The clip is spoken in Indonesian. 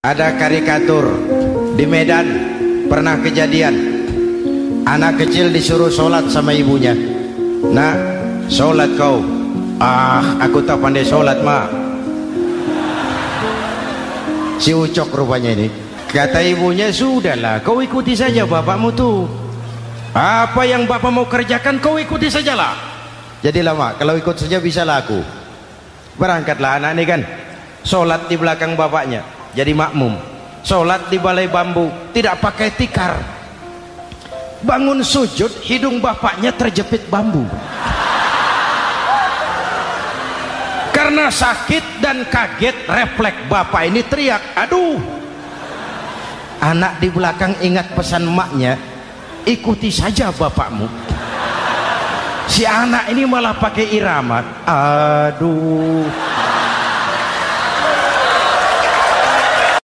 Ada karikatur di Medan pernah kejadian anak kecil disuruh sholat sama ibunya. Nah, sholat kau. Ah, aku tak pandai sholat mak. Si ucok rupanya ini. Kata ibunya sudahlah, kau ikuti saja bapakmu tuh. Apa yang bapak mau kerjakan kau ikuti sajalah. Jadi lama, kalau ikut saja bisa laku. Berangkatlah anak ini kan, sholat di belakang bapaknya jadi makmum. Sholat di balai bambu tidak pakai tikar. Bangun sujud hidung bapaknya terjepit bambu. Karena sakit dan kaget refleks bapak ini teriak aduh! Anak di belakang ingat pesan maknya ikuti saja bapakmu. Si anak ini malah pakai irama aduh